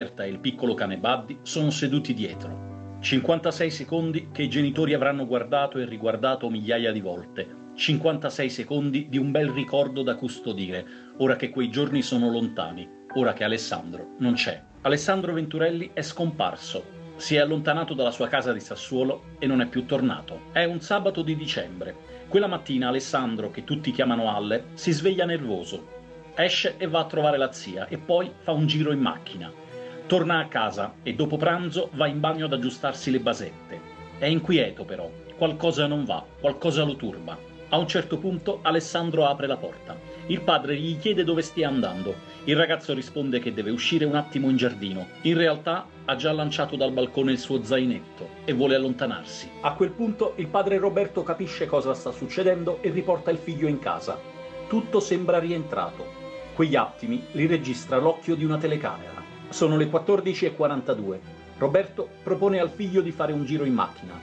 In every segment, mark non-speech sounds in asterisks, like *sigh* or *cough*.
Roberta e il piccolo cane Buddy sono seduti dietro. 56 secondi che i genitori avranno guardato e riguardato migliaia di volte. 56 secondi di un bel ricordo da custodire, ora che quei giorni sono lontani, ora che Alessandro non c'è. Alessandro Venturelli è scomparso. Si è allontanato dalla sua casa di Sassuolo e non è più tornato. È un sabato di dicembre. Quella mattina Alessandro, che tutti chiamano Alle, si sveglia nervoso. Esce e va a trovare la zia e poi fa un giro in macchina. Torna a casa e dopo pranzo va in bagno ad aggiustarsi le basette. È inquieto però, qualcosa non va, qualcosa lo turba. A un certo punto Alessandro apre la porta. Il padre gli chiede dove stia andando. Il ragazzo risponde che deve uscire un attimo in giardino. In realtà ha già lanciato dal balcone il suo zainetto e vuole allontanarsi. A quel punto il padre Roberto capisce cosa sta succedendo e riporta il figlio in casa. Tutto sembra rientrato. Quegli attimi li registra l'occhio di una telecamera. Sono le 14.42. Roberto propone al figlio di fare un giro in macchina.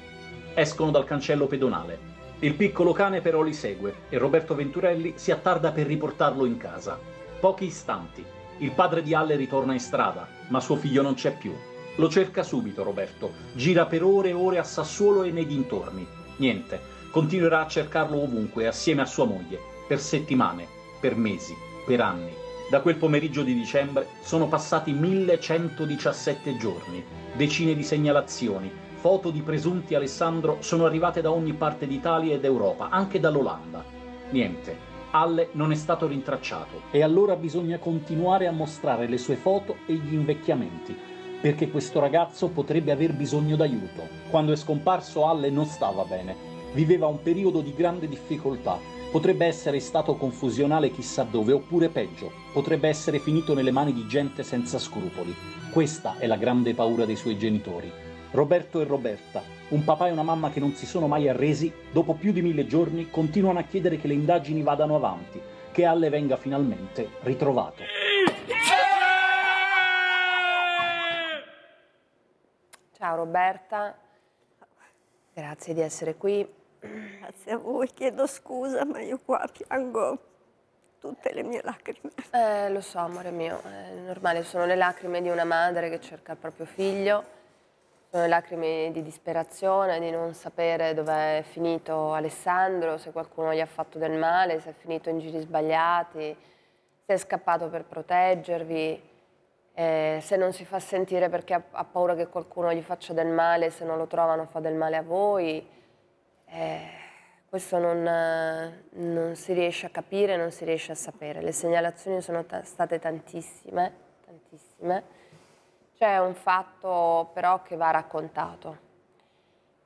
Escono dal cancello pedonale. Il piccolo cane però li segue e Roberto Venturelli si attarda per riportarlo in casa. Pochi istanti. Il padre di Alle ritorna in strada, ma suo figlio non c'è più. Lo cerca subito Roberto, gira per ore e ore a Sassuolo e nei dintorni. Niente, continuerà a cercarlo ovunque assieme a sua moglie, per settimane, per mesi, per anni. Da quel pomeriggio di dicembre sono passati 1117 giorni, decine di segnalazioni, foto di presunti Alessandro sono arrivate da ogni parte d'Italia ed Europa, anche dall'Olanda. Niente. Alle non è stato rintracciato e allora bisogna continuare a mostrare le sue foto e gli invecchiamenti, perché questo ragazzo potrebbe aver bisogno d'aiuto. Quando è scomparso Alle non stava bene, viveva un periodo di grande difficoltà Potrebbe essere stato confusionale chissà dove, oppure peggio, potrebbe essere finito nelle mani di gente senza scrupoli. Questa è la grande paura dei suoi genitori. Roberto e Roberta, un papà e una mamma che non si sono mai arresi, dopo più di mille giorni continuano a chiedere che le indagini vadano avanti, che Alle venga finalmente ritrovato. Ciao Roberta, grazie di essere qui. Grazie a voi, chiedo scusa, ma io qua piango tutte le mie lacrime. Eh, lo so, amore mio, è normale, sono le lacrime di una madre che cerca il proprio figlio, sono le lacrime di disperazione, di non sapere dove è finito Alessandro, se qualcuno gli ha fatto del male, se è finito in giri sbagliati, se è scappato per proteggervi, eh, se non si fa sentire perché ha, ha paura che qualcuno gli faccia del male, se non lo trovano fa del male a voi. Eh, questo non, non, si riesce a capire, non si riesce a sapere. Le segnalazioni sono state tantissime, tantissime. C'è un fatto però che va raccontato.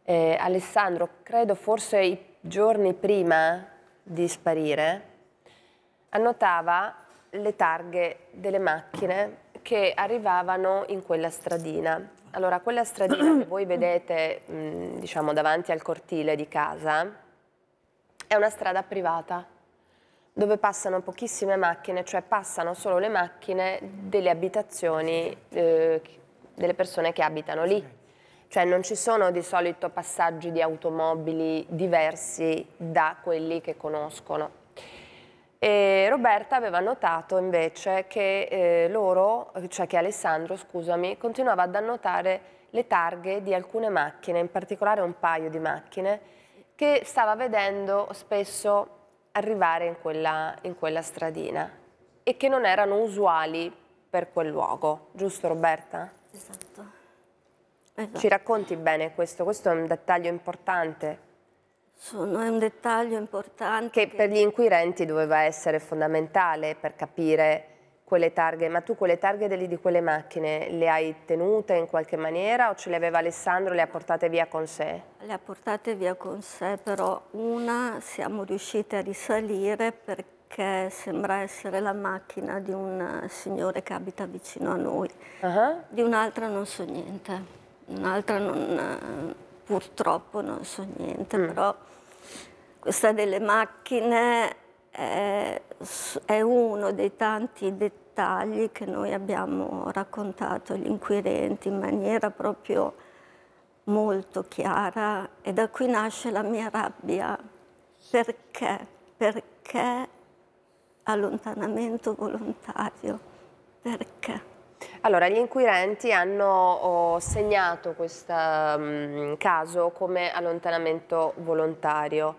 Eh, Alessandro, credo forse i giorni prima di sparire, annotava le targhe delle macchine che arrivavano in quella stradina. Allora, quella stradina che voi *clears throat* vedete, mh, diciamo, davanti al cortile di casa, è una strada privata, dove passano pochissime macchine, cioè passano solo le macchine delle abitazioni eh, delle persone che abitano lì. Cioè non ci sono di solito passaggi di automobili diversi da quelli che conoscono. E Roberta aveva notato invece che eh, loro, cioè che Alessandro, scusami, continuava ad annotare le targhe di alcune macchine, in particolare un paio di macchine, che stava vedendo spesso arrivare in quella, in quella stradina e che non erano usuali per quel luogo, giusto Roberta? Esatto. esatto. Ci racconti bene questo? Questo è un dettaglio importante. Sono, è un dettaglio importante. Che, che per gli inquirenti doveva essere fondamentale per capire quelle targhe, ma tu quelle targhe di quelle macchine le hai tenute in qualche maniera o ce le aveva Alessandro e le ha portate via con sé? Le ha portate via con sé, però una siamo riusciti a risalire perché sembra essere la macchina di un signore che abita vicino a noi. Uh -huh. Di un'altra non so niente, un'altra non, purtroppo non so niente, mm. però questa delle macchine è, è, uno dei tanti dettagli che noi abbiamo raccontato agli inquirenti in maniera proprio molto chiara e da qui nasce la mia rabbia. Perché? Perché allontanamento volontario? Perché? Allora, gli inquirenti hanno oh, segnato questo um, caso come allontanamento volontario,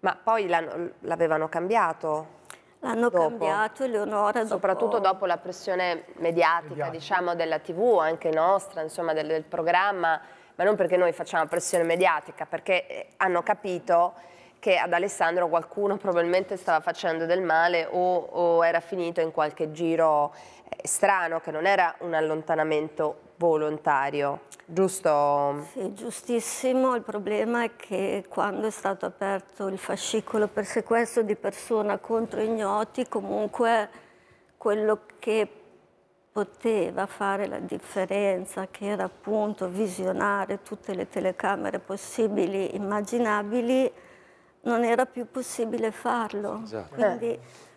ma poi l'avevano cambiato? L'hanno cambiato, Eleonora. Soprattutto dopo... dopo la pressione mediatica, mediatica, diciamo, della TV, anche nostra, insomma, del, del programma, ma non perché noi facciamo pressione mediatica, perché eh, hanno capito che ad Alessandro qualcuno *laughs* probabilmente stava facendo del male o, o era finito in qualche giro strano, che non era un allontanamento volontario, giusto? Sì, giustissimo. Il problema è che quando è stato aperto il fascicolo per sequestro di persona contro ignoti, comunque quello che poteva fare la differenza, che era appunto visionare tutte le telecamere possibili, immaginabili, non era più possibile farlo. Esatto. Quindi mm,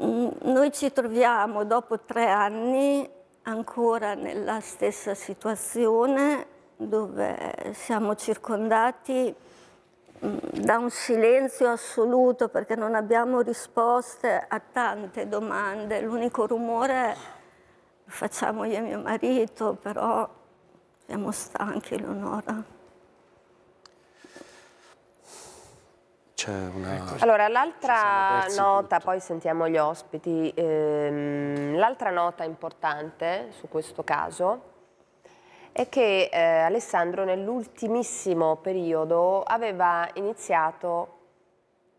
noi ci troviamo dopo tre anni ancora nella stessa situazione dove siamo circondati mm, da un silenzio assoluto perché non abbiamo risposte a tante domande. L'unico rumore lo facciamo io e mio marito, però siamo stanchi, Leonora. Una... Ecco. Allora, l'altra nota, tutto. poi sentiamo gli ospiti, ehm, l'altra nota importante su questo caso è che eh, Alessandro nell'ultimissimo periodo aveva iniziato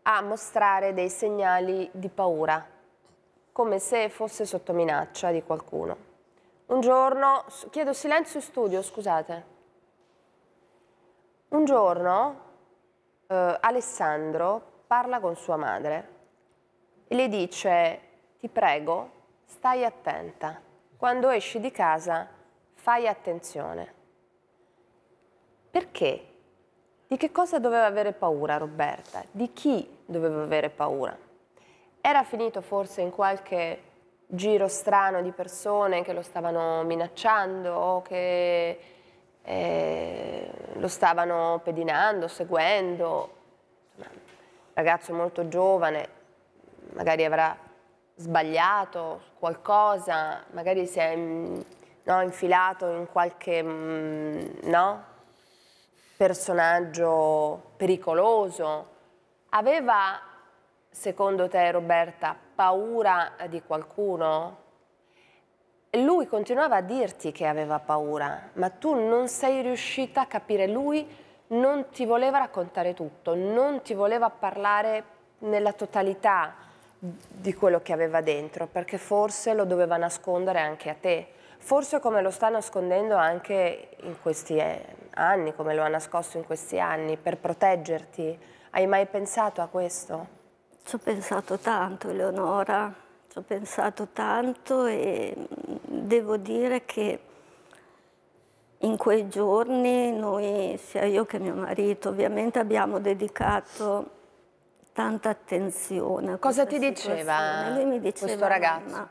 a mostrare dei segnali di paura, come se fosse sotto minaccia di qualcuno. Un giorno, chiedo silenzio in studio, scusate. Un giorno eh, Alessandro parla con sua madre e le dice ti prego stai attenta, quando esci di casa fai attenzione. Perché? Di che cosa doveva avere paura Roberta? Di chi doveva avere paura? Era finito forse in qualche giro strano di persone che lo stavano minacciando o che eh, lo stavano pedinando, seguendo, ragazzo molto giovane, magari avrà sbagliato qualcosa, magari si è no, infilato in qualche mm, no, personaggio pericoloso. Aveva, secondo te Roberta, paura di qualcuno? Lui continuava a dirti che aveva paura, ma tu non sei riuscita a capire, lui non ti voleva raccontare tutto, non ti voleva parlare nella totalità di quello che aveva dentro, perché forse lo doveva nascondere anche a te, forse come lo sta nascondendo anche in questi eh, anni, come lo ha nascosto in questi anni, per proteggerti. Hai mai pensato a questo? Ci ho pensato tanto, Eleonora, ci ho pensato tanto e devo dire che in quei giorni noi, sia io che mio marito, ovviamente abbiamo dedicato tanta attenzione. Cosa ti diceva, Lui mi diceva questo ragazzo?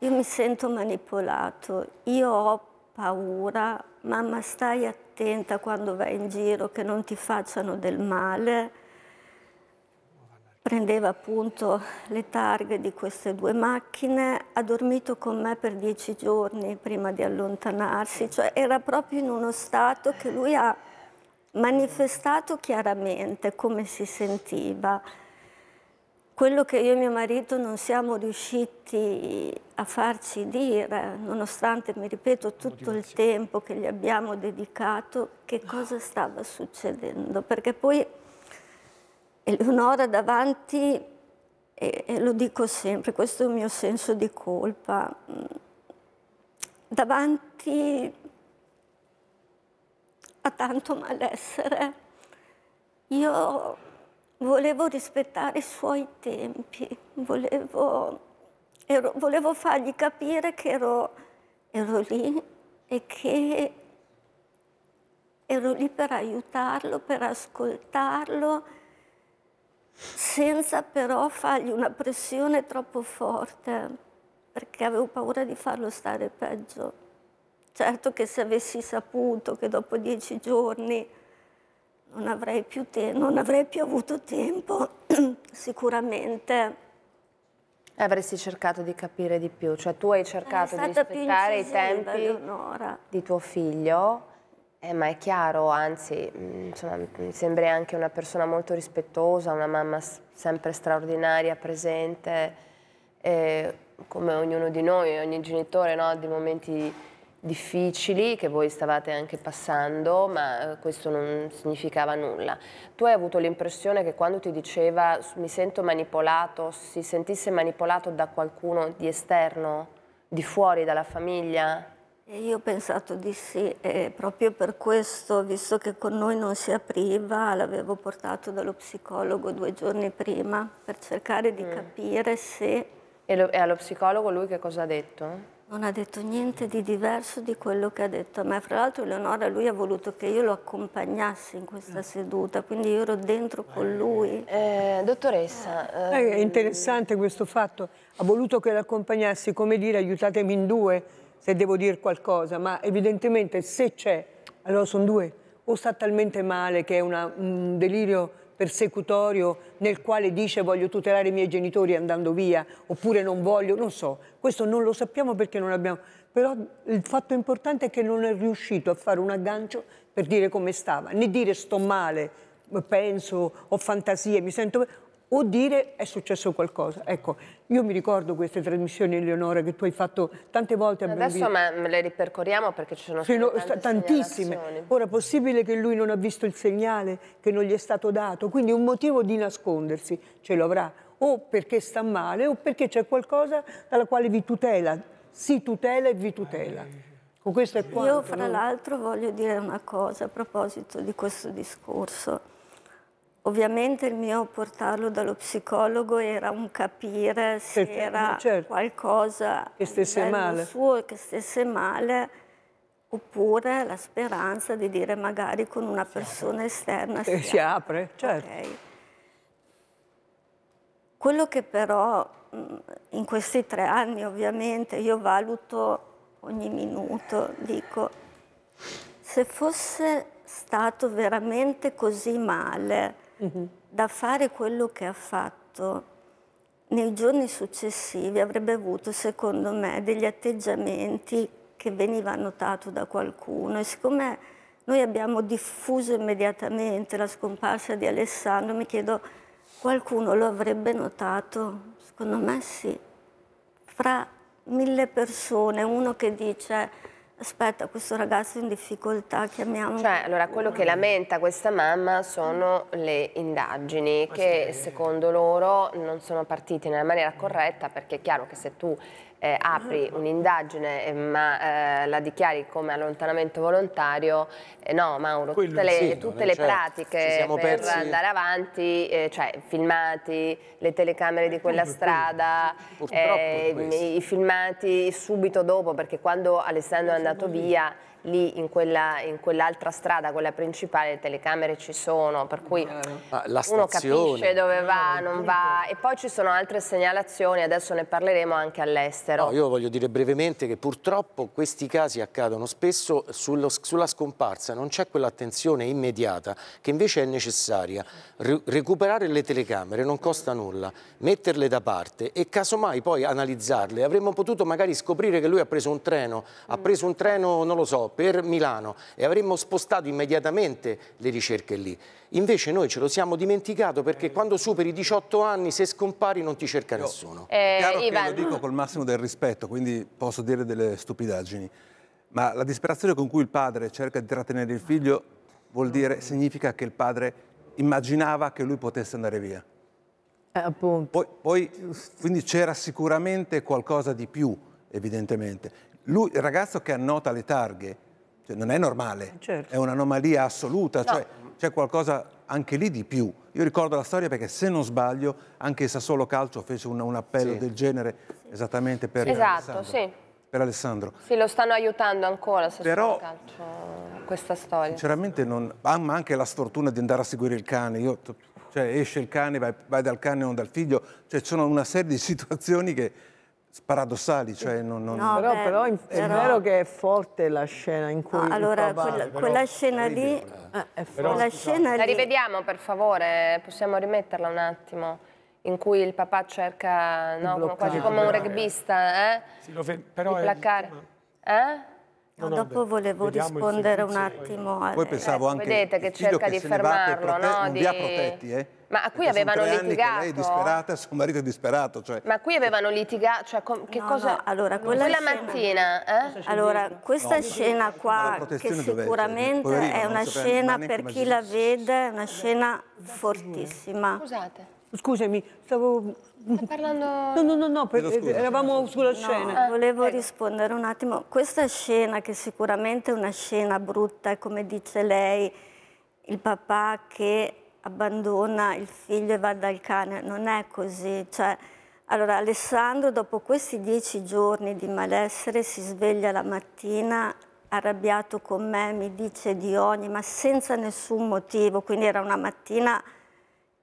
io mi sento manipolato, io ho paura, mamma stai attenta quando vai in giro che non ti facciano del male prendeva appunto le targhe di queste due macchine, ha dormito con me per dieci giorni prima di allontanarsi, cioè era proprio in uno stato che lui ha manifestato chiaramente come si sentiva. Quello che io e mio marito non siamo riusciti a farci dire, nonostante, mi ripeto, tutto il tempo che gli abbiamo dedicato, che cosa stava succedendo. Perché poi Eleonora davanti, e, e lo dico sempre, questo è il mio senso di colpa, davanti a tanto malessere, io volevo rispettare i suoi tempi, volevo, ero, volevo fargli capire che ero, ero lì e che ero lì per aiutarlo, per ascoltarlo senza però fargli una pressione troppo forte, perché avevo paura di farlo stare peggio. Certo che se avessi saputo che dopo dieci giorni non avrei più, non avrei più avuto tempo, *clears throat* sicuramente Avresti cercato di capire di più, cioè tu hai cercato di rispettare i tempi Leonora. di tuo figlio, eh, ma è chiaro, anzi, mm, insomma, mi sembri anche una persona molto rispettosa, una mamma sempre straordinaria, presente, eh, come ognuno di noi, ogni genitore, no? di momenti difficili che voi stavate anche passando, ma eh, questo non significava nulla. Tu hai avuto l'impressione che quando ti diceva mi sento manipolato, si sentisse manipolato da qualcuno di esterno, di fuori dalla famiglia? Io ho pensato di sì e proprio per questo, visto che con noi non si apriva, l'avevo portato dallo psicologo due giorni prima per cercare di mm. capire se... E, lo, e allo psicologo lui che cosa ha detto? Non ha detto niente di diverso di quello che ha detto a me. Fra l'altro Eleonora, lui ha voluto che io lo accompagnassi in questa seduta, quindi io ero dentro con lui. Eh, dottoressa... Eh, è interessante questo fatto. Ha voluto che lo accompagnassi, come dire, aiutatemi in due, se devo dire qualcosa, ma evidentemente se c'è, allora sono due. O sta talmente male che è una, un delirio persecutorio nel quale dice voglio tutelare i miei genitori andando via oppure non voglio, non so, questo non lo sappiamo perché non abbiamo, però il fatto importante è che non è riuscito a fare un aggancio per dire come stava, né dire sto male, penso, ho fantasie, mi sento o dire è successo qualcosa. Ecco, io mi ricordo queste trasmissioni, Eleonora, che tu hai fatto tante volte. Adesso me le ripercorriamo perché ci sono Fino, tantissime. Ora, è possibile che lui non ha visto il segnale che non gli è stato dato, quindi un motivo di nascondersi ce lo avrà, o perché sta male o perché c'è qualcosa dalla quale vi tutela, si tutela e vi tutela. Questo è quanto, Io, fra l'altro, voglio dire una cosa a proposito di questo discorso Ovviamente il mio portarlo dallo psicologo era un capire se certo, era certo. qualcosa che stesse male. suo che stesse male oppure la speranza di dire magari con una persona esterna si, si apre. Certo. Okay. Quello che però in questi tre anni ovviamente io valuto ogni minuto, dico, se fosse stato veramente così male, da fare quello che ha fatto, nei giorni successivi avrebbe avuto, secondo me, degli atteggiamenti che veniva notato da qualcuno e siccome noi abbiamo diffuso immediatamente la scomparsa di Alessandro, mi chiedo, qualcuno lo avrebbe notato? Secondo me sì. Fra mille persone, uno che dice aspetta, questo ragazzo in difficoltà, chiamiamo... Cioè, allora, quello che lamenta questa mamma sono le indagini che secondo loro non sono partite nella maniera corretta perché è chiaro che se tu eh, apri un'indagine eh, ma eh, la dichiari come allontanamento volontario, eh, no Mauro, Quello tutte le, sì, tutte le certo. pratiche per persi... andare avanti, eh, cioè filmati, le telecamere di quella strada, eh, i filmati subito dopo, perché quando Alessandro è andato via lì in, quella, in quell'altra strada, quella principale, le telecamere ci sono, per cui uno capisce dove va, non va e poi ci sono altre segnalazioni, adesso ne parleremo anche all'estero. No, io voglio dire brevemente che purtroppo questi casi accadono spesso sullo, sulla scomparsa, non c'è quell'attenzione immediata che invece è necessaria. Re recuperare le telecamere non costa nulla, metterle da parte e casomai poi analizzarle. Avremmo potuto magari scoprire che lui ha preso un treno, ha preso un treno, non lo so, per Milano e avremmo spostato immediatamente le ricerche lì. Invece noi ce lo siamo dimenticato perché quando superi i 18 anni se scompari non ti cerca Io, nessuno. Eh, chiaro Ivan. che lo dico col massimo del rispetto, quindi posso dire delle stupidaggini, ma la disperazione con cui il padre cerca di trattenere il figlio vuol dire, significa che il padre immaginava che lui potesse andare via. Eh, poi, poi, quindi c'era sicuramente qualcosa di più, evidentemente. Lui, il ragazzo che annota le targhe, cioè, non è normale, certo. è un'anomalia assoluta, no. cioè, c'è qualcosa anche lì di più. Io ricordo la storia perché se non sbaglio anche il Sassuolo Calcio fece un, un appello sì. del genere esattamente per esatto, Alessandro. Sì. Per Alessandro. Sì, lo stanno aiutando ancora Sassuolo Però, Calcio questa storia. Sinceramente non ha anche la sfortuna di andare a seguire il cane. Io, cioè, esce il cane, vai, vai dal cane e non dal figlio. Cioè, ci sono una serie di *laughs* situazioni che paradossali, cioè non, non... No, però, beh, però, è però... vero che è forte la scena in cui... No, allora, quella, quella, scena lì... Eh, quella scena la rivediamo per favore, possiamo rimetterla un attimo. in cui il papà cerca, no, quasi come un rugbista, eh? Sì, però di placare. Eh? No, dopo volevo rispondere un attimo. Poi pensavo eh, anche vedete che cerca che di fermarlo, no? Non di... ha protetti, eh? Ma qui Perché avevano litigato. lei è disperata, suo marito è disperato. Cioè... Ma qui avevano litigato, cioè che no, cosa? No, allora, quella, quella scena... mattina, eh? Allora, questa no, scena qua, che sicuramente è una scena per chi la vede, è una scena fortissima. Scusate. Scusami, stavo... Sta parlando... No, no, no, no per... eravamo sulla scena. No, volevo Prego. rispondere un attimo. Questa scena, che sicuramente è una scena brutta, è come dice lei, il papà che abbandona il figlio e va dal cane, non è così. Cioè, allora, Alessandro, dopo questi dieci giorni di malessere, si sveglia la mattina arrabbiato con me, mi dice di ogni, ma senza nessun motivo, quindi era una mattina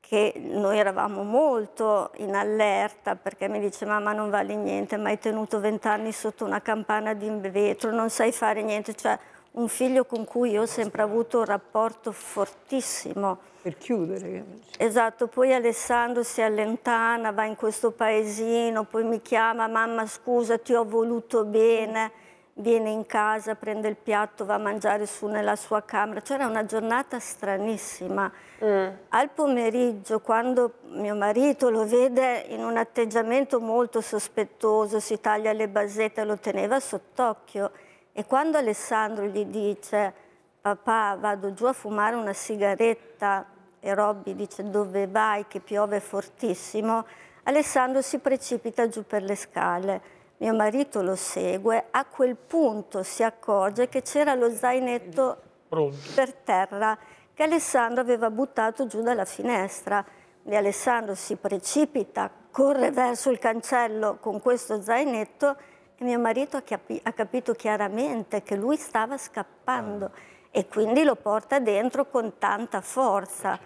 che noi eravamo molto in allerta perché mi dice mamma non vale niente, ma hai tenuto vent'anni sotto una campana di vetro, non sai fare niente, cioè un figlio con cui io ho sempre avuto un rapporto fortissimo. Per chiudere. Esatto, poi Alessandro si allontana, va in questo paesino, poi mi chiama mamma scusa ti ho voluto bene viene in casa, prende il piatto, va a mangiare su nella sua camera. C'era una giornata stranissima. Mm. Al pomeriggio, quando mio marito lo vede in un atteggiamento molto sospettoso, si taglia le basette, lo teneva sott'occhio. E quando Alessandro gli dice, papà vado giù a fumare una sigaretta, e Robby dice dove vai che piove fortissimo, Alessandro si precipita giù per le scale mio marito lo segue, a quel punto si accorge che c'era lo zainetto Pronto. per terra che Alessandro aveva buttato giù dalla finestra. E Alessandro si precipita, corre verso il cancello con questo zainetto e mio marito ha, capi ha capito chiaramente che lui stava scappando e quindi lo porta dentro con tanta forza.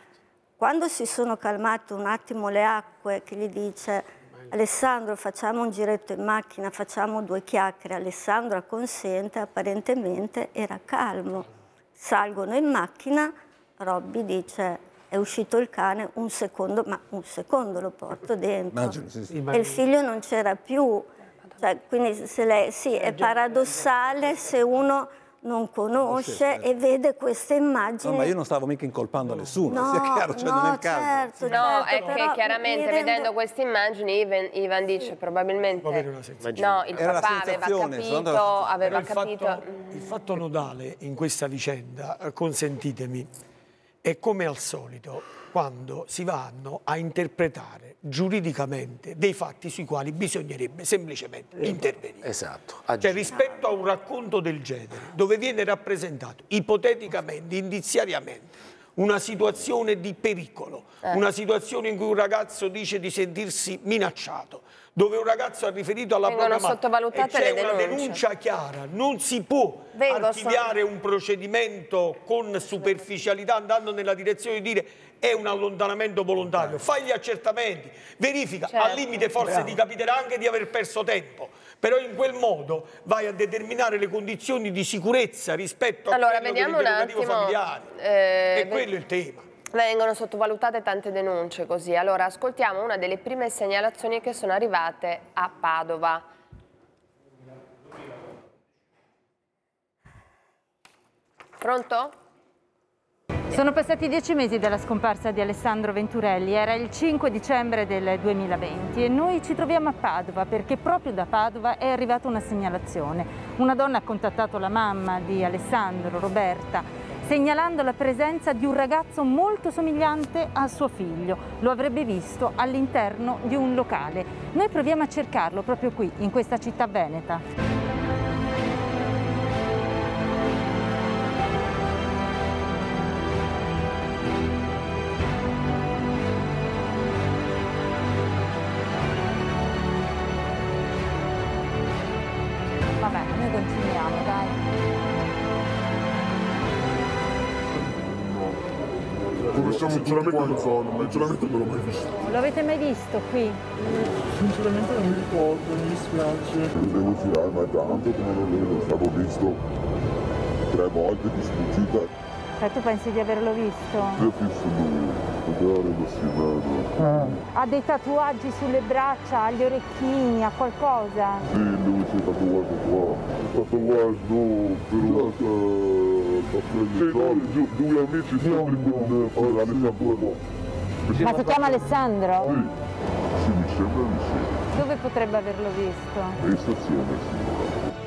Quando si sono calmate un attimo le acque, che gli dice Alessandro facciamo un giretto in macchina, facciamo due chiacchiere, Alessandro acconsente, apparentemente era calmo. Salgono in macchina, Robby dice è uscito il cane, un secondo, ma un secondo lo porto dentro. Immagino, sì, sì. E il figlio non c'era più. Cioè, quindi se lei, sì, è paradossale se uno non conosce e vede queste immagini. No, ma io non stavo mica incolpando nessuno, no, sia chiaro, cioè no, non è il caso. Certo, no, certo, è che chiaramente rendo... vedendo queste immagini Ivan, Ivan dice probabilmente no, il Era papà aveva capito, aveva il capito. Fatto, il fatto nodale in questa vicenda, consentitemi, è come al solito quando si vanno a interpretare giuridicamente dei fatti sui quali bisognerebbe semplicemente intervenire. Esatto. Cioè rispetto a un racconto del genere, dove viene rappresentato ipoteticamente, indiziariamente, una situazione di pericolo, eh. una situazione in cui un ragazzo dice di sentirsi minacciato, dove un ragazzo ha riferito alla Vengono propria madre e c'è una denuncia chiara, non si può Vengo archiviare un procedimento con superficialità andando nella direzione di dire è un allontanamento volontario, fai gli accertamenti, verifica, certo. al limite forse Bravo. ti capiterà anche di aver perso tempo, però in quel modo vai a determinare le condizioni di sicurezza rispetto a allora, quello dell'interrogativo familiare. Eh, è quello il tema. Vengono sottovalutate tante denunce così. Allora, ascoltiamo una delle prime segnalazioni che sono arrivate a Padova. Pronto? Sono passati dieci mesi dalla scomparsa di Alessandro Venturelli, era il 5 dicembre del 2020 e noi ci troviamo a Padova perché proprio da Padova è arrivata una segnalazione. Una donna ha contattato la mamma di Alessandro, Roberta, segnalando la presenza di un ragazzo molto somigliante a suo figlio. Lo avrebbe visto all'interno di un locale. Noi proviamo a cercarlo proprio qui, in questa città veneta. Sinceramente non so, sinceramente non l'ho mai visto. Lo avete mai visto qui? Sinceramente non mi ricordo, mi dispiace. Devo girare, ma è tanto che non lo vedo, l'avevo visto tre volte di sfuggita. Cioè tu pensi di averlo visto? Io vedere lo si vede. Ha dei tatuaggi sulle braccia, agli orecchini, ha qualcosa? Sì, lui si è tatuato qua. Tatuaggio per una cappella. Sì, due amici sempre con Alessandro. Ma si chiama Alessandro? Sì, sì, mi sembra di sì. Dove potrebbe averlo visto? In stazione, signora.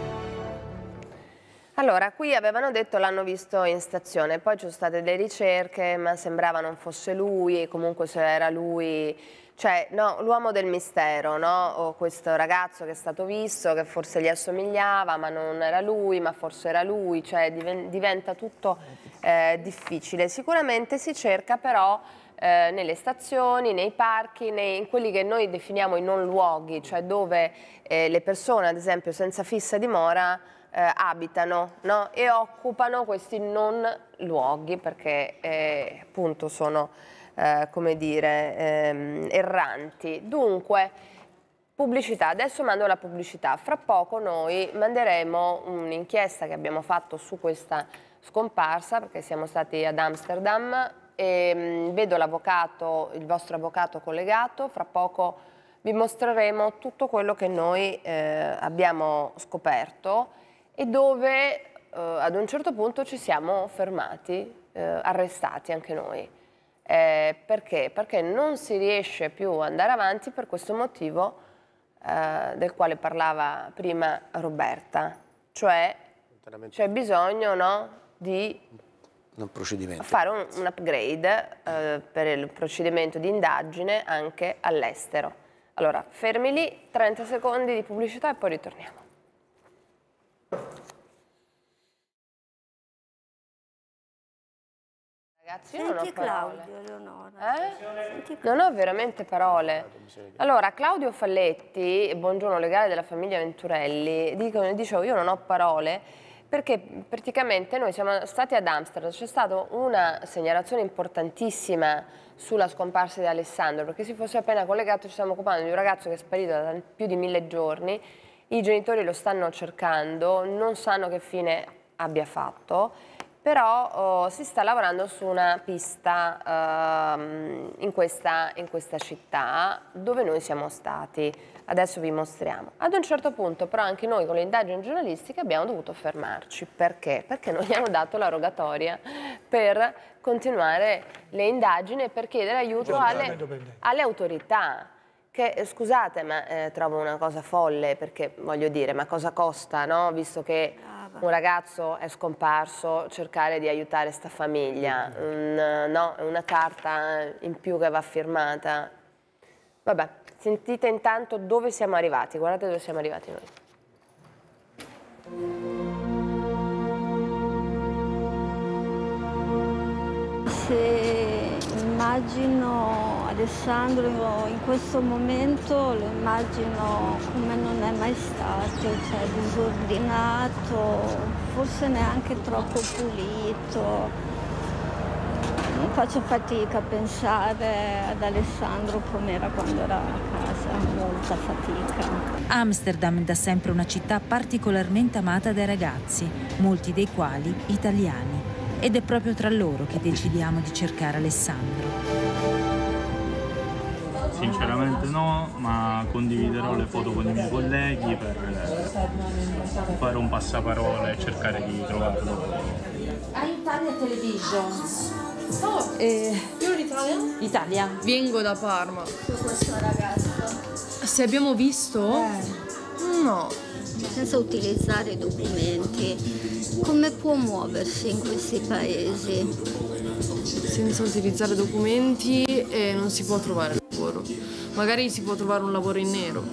Allora, qui avevano detto l'hanno visto in stazione, poi ci sono state delle ricerche, ma sembrava non fosse lui, comunque se era lui, cioè no, l'uomo del mistero, no? O questo ragazzo che è stato visto, che forse gli assomigliava, ma non era lui, ma forse era lui, cioè diventa tutto eh, difficile. Sicuramente si cerca però eh, nelle stazioni, nei parchi, nei, in quelli che noi definiamo i non luoghi, cioè dove eh, le persone, ad esempio senza fissa dimora, eh, abitano no? e occupano questi non luoghi perché eh, appunto sono eh, come dire ehm, erranti. Dunque pubblicità, adesso mando la pubblicità, fra poco noi manderemo un'inchiesta che abbiamo fatto su questa scomparsa perché siamo stati ad Amsterdam e mh, vedo l'avvocato, il vostro avvocato collegato, fra poco vi mostreremo tutto quello che noi eh, abbiamo scoperto e dove eh, ad un certo punto ci siamo fermati, eh, arrestati anche noi. Eh, perché? Perché non si riesce più ad andare avanti per questo motivo eh, del quale parlava prima Roberta, cioè c'è bisogno no, di fare un, un upgrade eh, per il procedimento di indagine anche all'estero. Allora, fermi lì, 30 secondi di pubblicità e poi ritorniamo. Ragazzi, io non ho parole. Claudio, Eleonora. Eh? Non ho veramente parole. Allora, Claudio Falletti, buongiorno legale della famiglia Venturelli, dicono, dicevo, io non ho parole perché praticamente noi siamo stati ad Amsterdam, c'è stata una segnalazione importantissima sulla scomparsa di Alessandro, perché se fosse appena collegato ci stiamo occupando di un ragazzo che è sparito da più di mille giorni i genitori lo stanno cercando, non sanno che fine abbia fatto, però oh, si sta lavorando su una pista uh, in, questa, in questa città dove noi siamo stati. Adesso vi mostriamo. Ad un certo punto però anche noi con le indagini giornalistiche abbiamo dovuto fermarci. Perché? Perché non gli hanno dato la rogatoria per continuare le indagini e per chiedere aiuto alle, alle autorità che eh, scusate ma eh, trovo una cosa folle perché voglio dire ma cosa costa no? visto che un ragazzo è scomparso cercare di aiutare sta famiglia un, no? una carta in più che va firmata vabbè sentite intanto dove siamo arrivati guardate dove siamo arrivati noi Se immagino Alessandro in questo momento, lo immagino come non è mai stato, cioè disordinato, forse neanche troppo pulito. Non faccio fatica a pensare ad Alessandro come era quando era a casa, molta fatica. Amsterdam da sempre una città particolarmente amata dai ragazzi, molti dei quali italiani ed è proprio tra loro che decidiamo di cercare Alessandro. Sinceramente no, ma condividerò le foto con i miei colleghi per fare un passaparole e cercare di trovarlo. A Italia Television. Oh, eh, io l'Italia? Italia. Vengo da Parma. Questo ragazzo. Se abbiamo visto? Eh. No. Senza utilizzare documenti come può muoversi in questi paesi? Senza utilizzare documenti e non si può trovare lavoro. Magari si può trovare un lavoro in nero.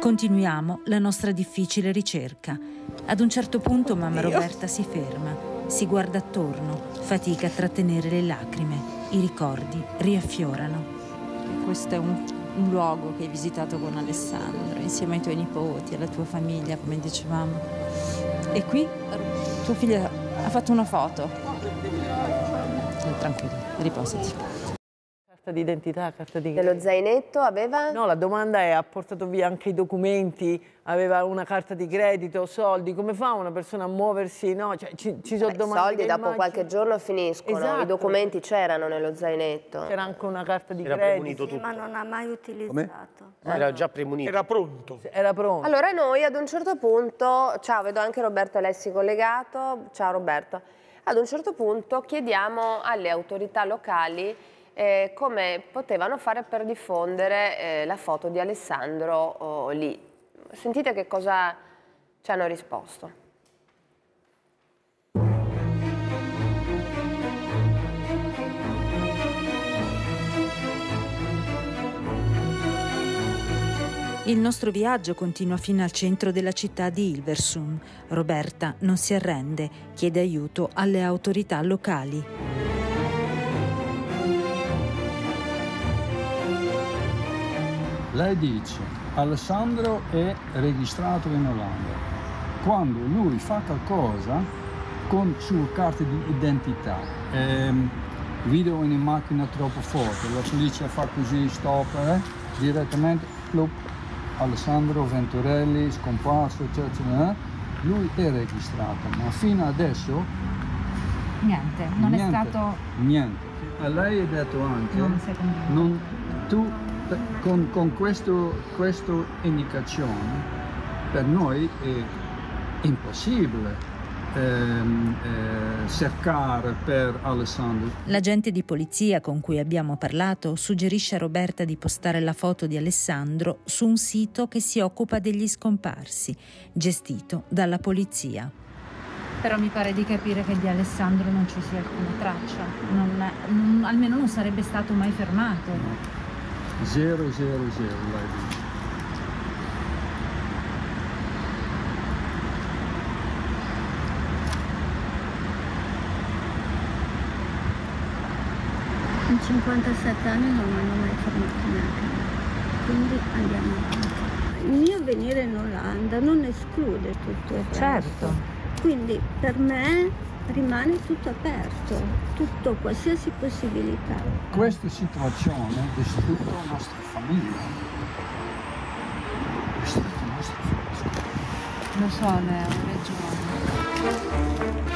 Continuiamo la nostra difficile ricerca. Ad un certo punto mamma Roberta si ferma, si guarda attorno, fatica a trattenere le lacrime i ricordi riaffiorano. Questo è un, un, luogo che hai visitato con Alessandro, insieme ai tuoi nipoti, alla tua famiglia, come dicevamo. E qui tua figlia ha fatto una foto. Tranquilla, riposati. Carta d'identità, carta di Dello zainetto aveva? No, la domanda è, ha portato via anche i documenti, aveva una carta di credito, soldi, come fa una persona a muoversi? No, cioè, ci, ci sono Beh, domande soldi dopo immagino... qualche giorno finiscono, Esatto. i documenti c'erano nello zainetto. C'era anche una carta di Era credito. tutto. Ma non ha mai utilizzato. Era già premunito. Era pronto. Era pronto. Allora noi ad un certo punto, ciao, vedo anche Roberto Alessi collegato, ciao Roberto, ad un certo punto chiediamo alle autorità locali eh, come potevano fare per diffondere eh, la foto di Alessandro oh, lì. Sentite che cosa ci hanno risposto. Il nostro viaggio continua fino al centro della città di Hilversum. Roberta non si arrende, chiede aiuto alle autorità locali. Lei dice Alessandro è registrato in Olanda. Quando lui fa qualcosa con sua carta di identità, ehm, video in macchina troppo forte, la polizia fa così, stop, eh, direttamente, plup, Alessandro Venturelli, scomparso, eccetera, eh, lui è registrato, ma fino adesso Niente, non niente, è stato... Niente. E lei ha detto anche, Non non- tu con, con questo, questa indicazione per noi è impossibile ehm, eh, cercare per Alessandro. L'agente di polizia con cui abbiamo parlato suggerisce a Roberta di postare la foto di Alessandro su un sito che si occupa degli scomparsi, gestito dalla polizia. Però mi pare di capire che di Alessandro non ci sia alcuna traccia, Non non- almeno non sarebbe stato mai fermato. Zero, zero, zero, lei dice. In 57 anni non hanno mai fermato neanche. Quindi andiamo avanti. Il mio venire in Olanda non esclude tutto il resto. Certo. Quindi per me rimane tutto aperto, tutto, qualsiasi possibilità. Questa situazione ha distrutto la nostra famiglia. Ha distrutto la nostra famiglia. Lo so, Leo, ragione.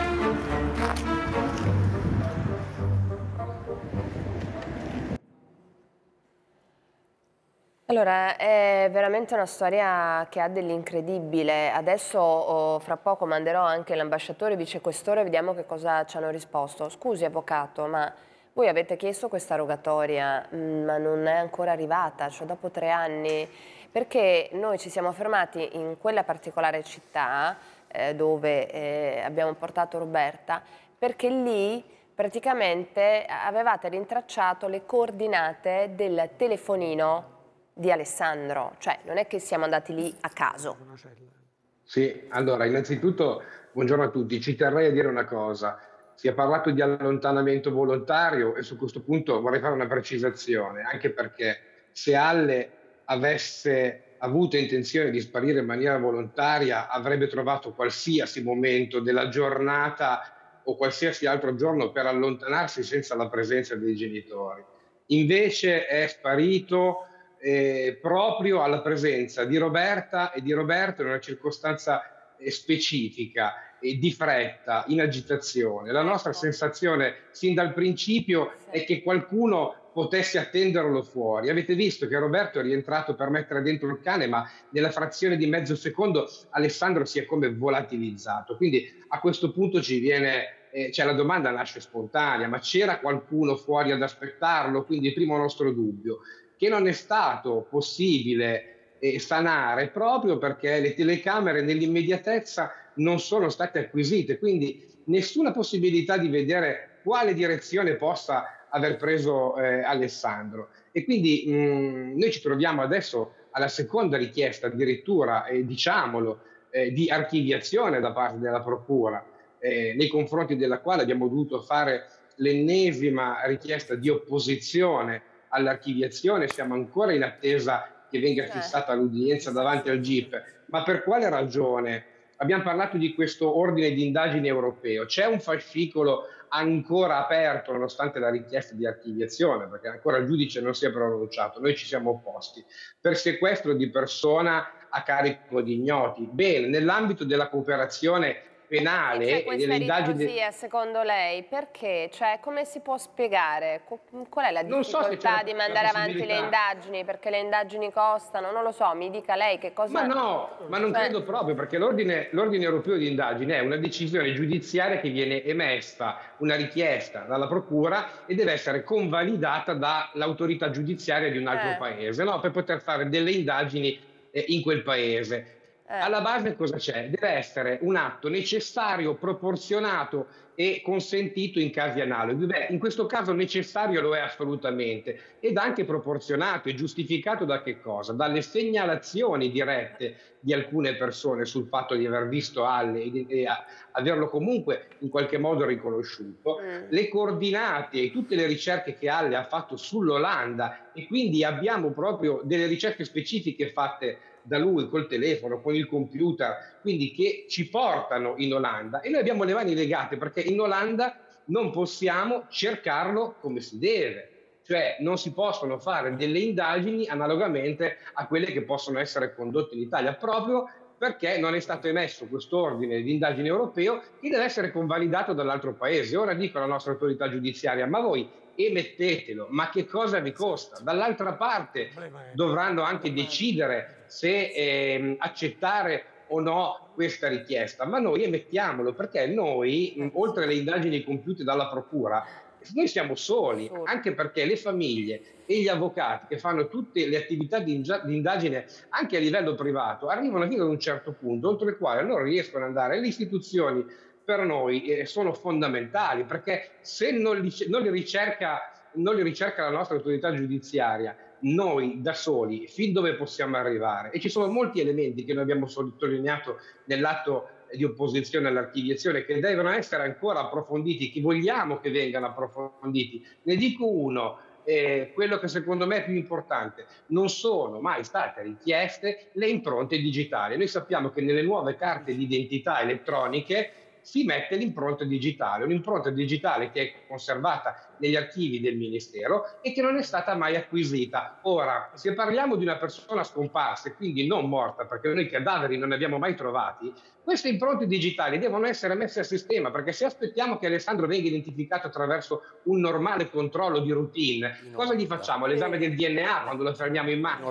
Allora, è veramente una storia che ha dell'incredibile. Adesso, oh, fra poco, manderò anche l'ambasciatore vicequestore e vediamo che cosa ci hanno risposto. Scusi, avvocato, ma voi avete chiesto questa rogatoria, mm, ma non è ancora arrivata, cioè dopo tre anni, perché noi ci siamo fermati in quella particolare città eh, dove eh, abbiamo portato Roberta, perché lì praticamente avevate rintracciato le coordinate del telefonino di Alessandro, cioè non è che siamo andati lì a caso. Sì, allora innanzitutto buongiorno a tutti, ci terrei a dire una cosa, si è parlato di allontanamento volontario e su questo punto vorrei fare una precisazione, anche perché se Alle avesse avuto intenzione di sparire in maniera volontaria avrebbe trovato qualsiasi momento della giornata o qualsiasi altro giorno per allontanarsi senza la presenza dei genitori. Invece è sparito eh, proprio alla presenza di Roberta e di Roberto in una circostanza eh, specifica e di fretta, in agitazione. La nostra sensazione sin dal principio è che qualcuno potesse attenderlo fuori. Avete visto che Roberto è rientrato per mettere dentro il cane, ma nella frazione di mezzo secondo Alessandro si è come volatilizzato. Quindi a questo punto ci viene, eh, cioè la domanda nasce spontanea, ma c'era qualcuno fuori ad aspettarlo? Quindi il primo nostro dubbio che non è stato possibile eh, sanare proprio perché le telecamere nell'immediatezza non sono state acquisite, quindi nessuna possibilità di vedere quale direzione possa aver preso eh, Alessandro. E quindi mh, noi ci troviamo adesso alla seconda richiesta addirittura, eh, diciamolo, eh, di archiviazione da parte della Procura, eh, nei confronti della quale abbiamo dovuto fare l'ennesima richiesta di opposizione all'archiviazione, siamo ancora in attesa che venga fissata l'udienza davanti al GIP. Ma per quale ragione? Abbiamo parlato di questo ordine di indagini europeo. C'è un fascicolo ancora aperto nonostante la richiesta di archiviazione, perché ancora il giudice non si è pronunciato, noi ci siamo opposti, per sequestro di persona a carico di ignoti. Bene, nell'ambito della cooperazione penale e delle indagini... Così, secondo lei, perché? Cioè, come si può spiegare? Qual è la difficoltà so di mandare avanti le indagini? Perché le indagini costano? Non lo so, mi dica lei che cosa... Ma no, ma non cioè... credo proprio, perché l'ordine, europeo di indagine è una decisione giudiziaria che viene emessa, una richiesta dalla procura e deve essere convalidata dall'autorità giudiziaria di un altro eh. paese, no? per poter fare delle indagini eh, in quel paese. Eh. Alla base cosa c'è? Deve essere un atto necessario, proporzionato e consentito in casi analoghi. Beh, in questo caso necessario lo è assolutamente ed anche proporzionato e giustificato da che cosa? Dalle segnalazioni dirette di alcune persone sul fatto di aver visto Alle e averlo comunque in qualche modo riconosciuto, mm. le coordinate e tutte le ricerche che Alle ha fatto sull'Olanda e quindi abbiamo proprio delle ricerche specifiche fatte da lui col telefono, con il computer, quindi che ci portano in Olanda e noi abbiamo le mani legate perché in Olanda non possiamo cercarlo come si deve, cioè non si possono fare delle indagini analogamente a quelle che possono essere condotte in Italia, proprio perché non è stato emesso questo ordine di indagine europeo che deve essere convalidato dall'altro paese. Ora dico alla nostra autorità giudiziaria, ma voi emettetelo, ma che cosa vi costa? Dall'altra parte dovranno anche decidere se eh, accettare o no questa richiesta, ma noi emettiamolo perché noi, oltre alle indagini compiute dalla Procura, noi siamo soli, anche perché le famiglie e gli avvocati che fanno tutte le attività di, indagine anche a livello privato arrivano fino ad un certo punto, oltre il quale non riescono ad andare. Le istituzioni per noi eh, sono fondamentali perché se non li, non li, ricerca, non li ricerca la nostra autorità giudiziaria, noi da soli, fin dove possiamo arrivare? E ci sono molti elementi che noi abbiamo sottolineato nell'atto di opposizione all'archiviazione che devono essere ancora approfonditi, che vogliamo che vengano approfonditi. Ne dico uno, eh, quello che secondo me è più importante, non sono mai state richieste le impronte digitali. Noi sappiamo che nelle nuove carte di identità elettroniche si mette l'impronta digitale, un'impronta digitale che è conservata negli archivi del Ministero e che non è stata mai acquisita. Ora, se parliamo di una persona scomparsa e quindi non morta, perché noi cadaveri non ne abbiamo mai trovati, queste impronte digitali devono essere messe a sistema, perché se aspettiamo che Alessandro venga identificato attraverso un normale controllo di routine, cosa gli facciamo? L'esame del DNA quando lo fermiamo in macchina?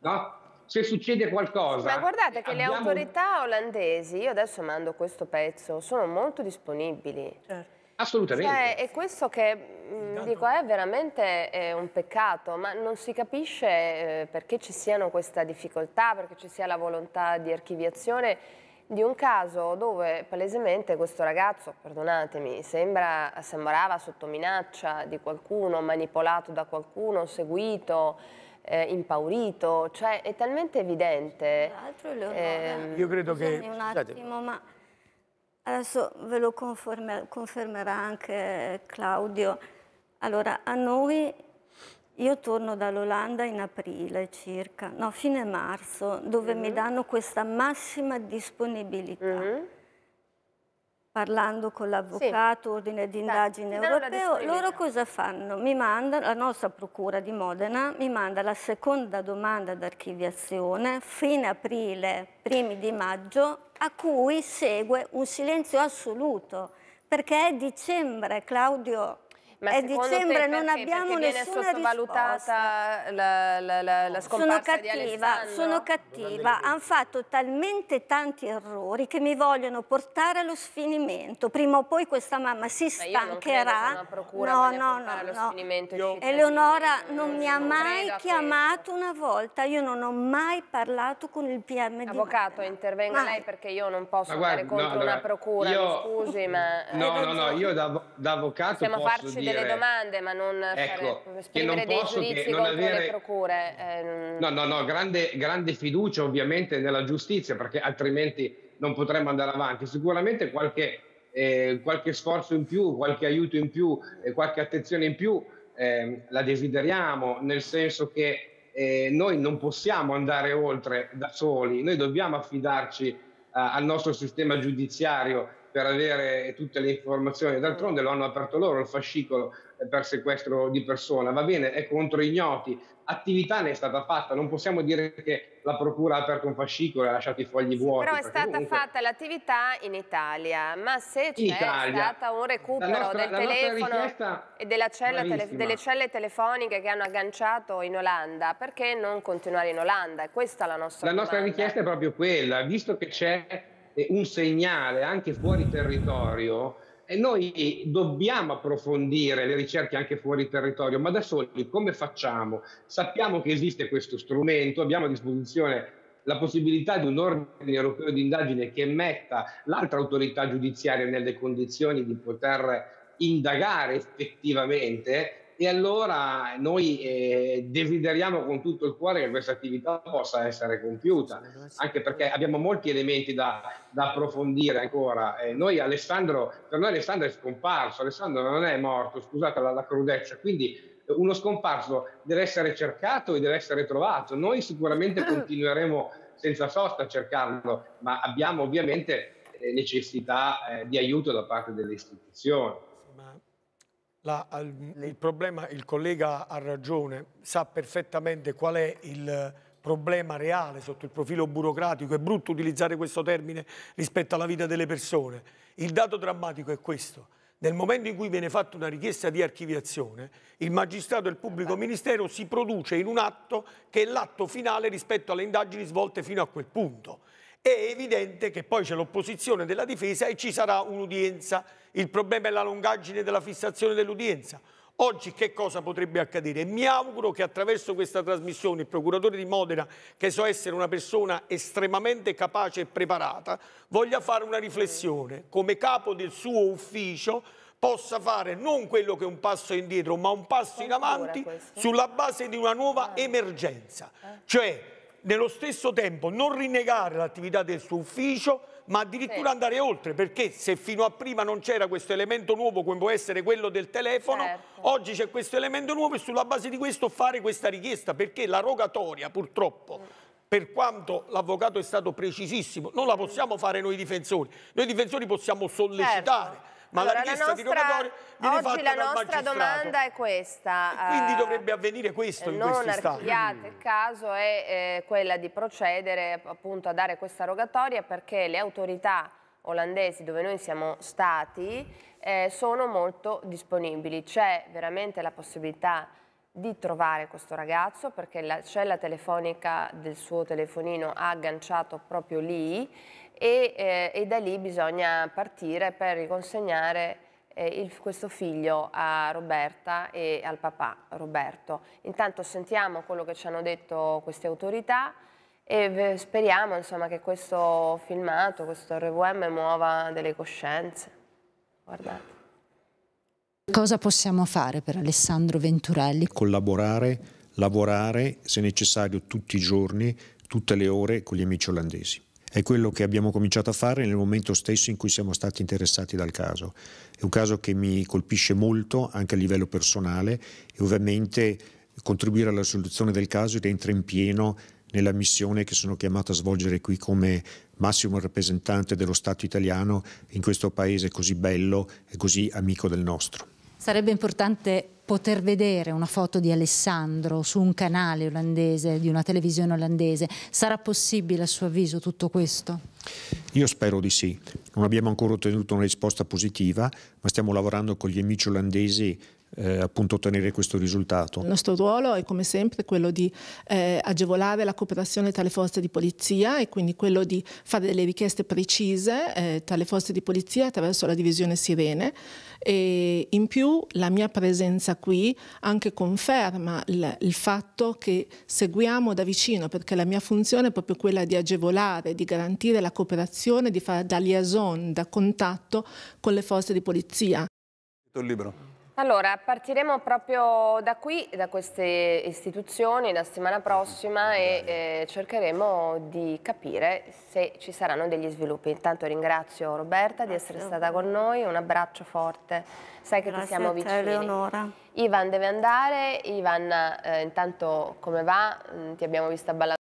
No? Se succede qualcosa... Ma guardate che abbiamo... le autorità olandesi, io adesso mando questo pezzo, sono molto disponibili. Certo. Assolutamente. Cioè, è questo che mh, mm, dico è veramente è un peccato, ma non si capisce eh, perché ci siano questa difficoltà, perché ci sia la volontà di archiviazione di un caso dove palesemente questo ragazzo, perdonatemi, sembra, sembrava sotto minaccia di qualcuno, manipolato da qualcuno, seguito eh, impaurito, cioè è talmente evidente. Tra l'altro ehm... Io credo che... Un attimo, ma adesso ve lo confermer confermerà anche Claudio. Allora, a noi, io torno dall'Olanda in aprile circa, no, fine marzo, dove mm -hmm. mi danno questa massima disponibilità. Mm -hmm parlando con l'avvocato, sì. ordine di indagine europeo, loro cosa fanno? Mi manda, la nostra procura di Modena mi manda la seconda domanda d'archiviazione, fine aprile, primi di maggio, a cui segue un silenzio assoluto, perché è dicembre, Claudio, ma è dicembre, non abbiamo perché nessuna sottovalutata la, la, la, la sono cattiva, Sono cattiva, hanno fatto talmente tanti errori che mi vogliono portare allo sfinimento. Prima o poi questa mamma si stancherà. no, no, no, no. Io... Eleonora non mi ha mai chiamato una volta, io non ho mai parlato con il PM di Avvocato, intervenga mai. lei perché io non posso andare contro no, allora, una procura, io... scusi, ma... No, no, no, io da, da avvocato farci dire... delle domande, ma non ecco, fare, esprimere dei giudizi contro avere... le procure. Eh, no, no, no, grande, grande fiducia ovviamente nella giustizia, perché altrimenti non potremmo andare avanti. Sicuramente qualche, eh, qualche sforzo in più, qualche aiuto in più, eh, qualche attenzione in più eh, la desideriamo, nel senso che eh, noi non possiamo andare oltre da soli, noi dobbiamo affidarci eh, al nostro sistema giudiziario per avere tutte le informazioni. D'altronde lo hanno aperto loro il fascicolo per sequestro di persona, va bene, è contro ignoti, attività ne è stata fatta, non possiamo dire che la procura ha aperto un fascicolo e ha lasciato i fogli vuoti. Però è stata comunque... fatta l'attività in Italia, ma se c'è stato un recupero nostra, del telefono e cella tele, delle celle telefoniche che hanno agganciato in Olanda, perché non continuare in Olanda? È questa la nostra La nostra domanda. richiesta è proprio quella, visto che c'è un segnale anche fuori territorio, e noi dobbiamo approfondire le ricerche anche fuori territorio, ma da soli come facciamo? Sappiamo che esiste questo strumento, abbiamo a disposizione la possibilità di un ordine europeo di indagine che metta l'altra autorità giudiziaria nelle condizioni di poter indagare effettivamente e allora noi eh, desideriamo con tutto il cuore che questa attività possa essere compiuta, anche perché abbiamo molti elementi da, da approfondire ancora. Eh, noi Alessandro, per noi Alessandro è scomparso, Alessandro non è morto, scusate la, la crudezza, quindi uno scomparso deve essere cercato e deve essere trovato. Noi sicuramente *clears throat* continueremo senza sosta a cercarlo, ma abbiamo ovviamente eh, necessità eh, di aiuto da parte delle istituzioni. La, il problema, il collega ha ragione, sa perfettamente qual è il problema reale sotto il profilo burocratico, è brutto utilizzare questo termine rispetto alla vita delle persone. Il dato drammatico è questo. Nel momento in cui viene fatta una richiesta di archiviazione, il magistrato e il pubblico ministero si produce in un atto che è l'atto finale rispetto alle indagini svolte fino a quel punto è evidente che poi c'è l'opposizione della difesa e ci sarà un'udienza. Il problema è la lungaggine della fissazione dell'udienza. Oggi che cosa potrebbe accadere? Mi auguro che attraverso questa trasmissione il procuratore di Modena, che so essere una persona estremamente capace e preparata, voglia fare una riflessione come capo del suo ufficio possa fare non quello che è un passo indietro, ma un passo in avanti sulla base di una nuova emergenza. Cioè nello stesso tempo non rinnegare l'attività del suo ufficio, ma addirittura sì. andare oltre, perché se fino a prima non c'era questo elemento nuovo come può essere quello del telefono, certo. oggi c'è questo elemento nuovo e sulla base di questo fare questa richiesta, perché la rogatoria purtroppo... Mm per quanto l'avvocato è stato precisissimo, non la possiamo fare noi difensori. Noi difensori possiamo sollecitare, certo. Ma allora, la richiesta la nostra, di rogatoria viene. Oggi la nostra domanda è questa. E quindi uh, dovrebbe avvenire questo in questi stati. Non archiviate il caso è eh, quella di procedere appunto a dare questa rogatoria perché le autorità olandesi dove noi siamo stati eh, sono molto disponibili. C'è veramente la possibilità di trovare questo ragazzo perché la cella telefonica del suo telefonino ha agganciato proprio lì e, eh, e da lì bisogna partire per riconsegnare eh, il, questo figlio a Roberta e al papà Roberto. Intanto sentiamo quello che ci hanno detto queste autorità e speriamo insomma, che questo filmato, questo RVM muova delle coscienze. Guardate. Cosa possiamo fare per Alessandro Venturelli? Collaborare, lavorare, se necessario tutti i giorni, tutte le ore con gli amici olandesi. È quello che abbiamo cominciato a fare nel momento stesso in cui siamo stati interessati dal caso. È un caso che mi colpisce molto anche a livello personale e ovviamente contribuire alla soluzione del caso rientra in pieno nella missione che sono chiamato a svolgere qui come massimo rappresentante dello Stato italiano in questo paese così bello e così amico del nostro. Sarebbe importante poter vedere una foto di Alessandro su un canale olandese, di una televisione olandese. Sarà possibile a suo avviso tutto questo? Io spero di sì. Non abbiamo ancora ottenuto una risposta positiva, ma stiamo lavorando con gli amici olandesi eh, appunto ottenere questo risultato. Il nostro ruolo è come sempre quello di eh, agevolare la cooperazione tra le forze di polizia e quindi quello di fare delle richieste precise eh, tra le forze di polizia attraverso la divisione Sirene e in più la mia presenza qui anche conferma il, il fatto che seguiamo da vicino perché la mia funzione è proprio quella di agevolare, di garantire la cooperazione, di fare da liaison, da contatto con le forze di polizia. Il libro. Allora, partiremo proprio da qui, da queste istituzioni, la settimana prossima e eh, cercheremo di capire se ci saranno degli sviluppi. Intanto ringrazio Roberta Grazie. di essere stata con noi, un abbraccio forte, sai che Grazie ti siamo vicini. Eleonora. Ivan deve andare, Ivan eh, intanto come va? Mm, ti abbiamo vista ballare.